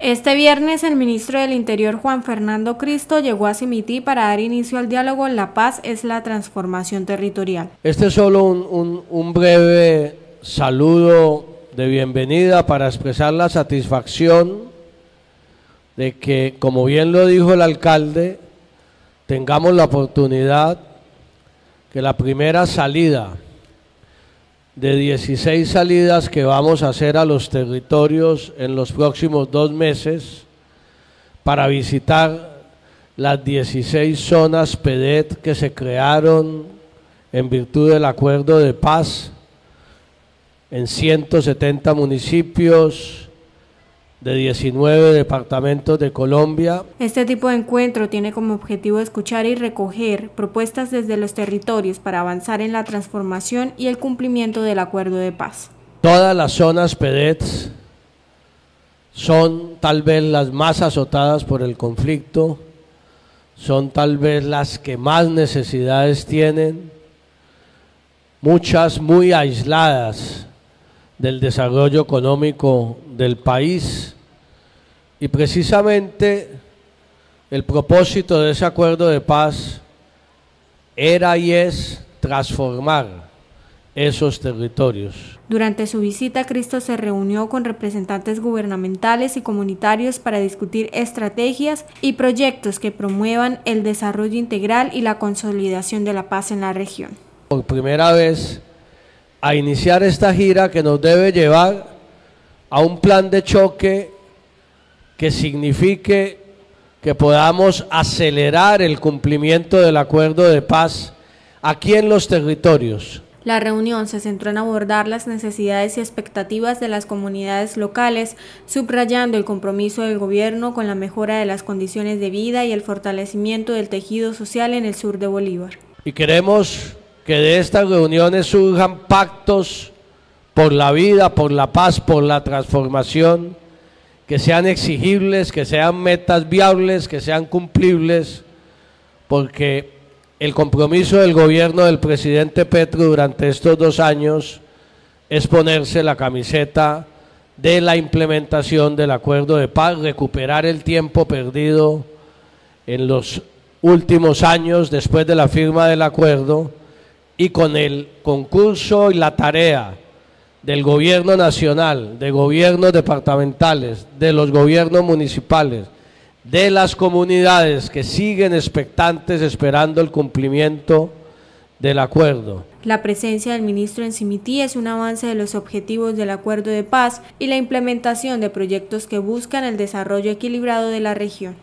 Este viernes el ministro del Interior Juan Fernando Cristo llegó a Simití para dar inicio al diálogo La paz es la transformación territorial. Este es solo un breve saludo de bienvenida para expresar la satisfacción de que, como bien lo dijo el alcalde, tengamos la oportunidad que la primera salida de 16 salidas que vamos a hacer a los territorios en los próximos dos meses para visitar las 16 zonas PEDET que se crearon en virtud del acuerdo de paz en 170 municipios de 19 departamentos de Colombia. Este tipo de encuentro tiene como objetivo escuchar y recoger propuestas desde los territorios para avanzar en la transformación y el cumplimiento del acuerdo de paz. Todas las zonas PEDETs son tal vez las más azotadas por el conflicto, son tal vez las que más necesidades tienen, muchas muy aisladas del desarrollo económico del país y precisamente el propósito de ese acuerdo de paz era y es transformar esos territorios. Durante su visita, Cristo se reunió con representantes gubernamentales y comunitarios para discutir estrategias y proyectos que promuevan el desarrollo integral y la consolidación de la paz en la región. Por primera vez, a iniciar esta gira que nos debe llevar a un plan de choque que signifique que podamos acelerar el cumplimiento del acuerdo de paz aquí en los territorios. La reunión se centró en abordar las necesidades y expectativas de las comunidades locales, subrayando el compromiso del gobierno con la mejora de las condiciones de vida y el fortalecimiento del tejido social en el sur de Bolívar. Y queremos que de estas reuniones surjan pactos por la vida, por la paz, por la transformación, que sean exigibles, que sean metas viables, que sean cumplibles, porque el compromiso del gobierno del presidente Petro durante estos dos años es ponerse la camiseta de la implementación del acuerdo de paz, recuperar el tiempo perdido en los últimos años después de la firma del acuerdo y con el concurso y la tarea del gobierno nacional, de gobiernos departamentales, de los gobiernos municipales, de las comunidades que siguen expectantes esperando el cumplimiento del acuerdo. La presencia del ministro en Simití es un avance de los objetivos del acuerdo de paz y la implementación de proyectos que buscan el desarrollo equilibrado de la región.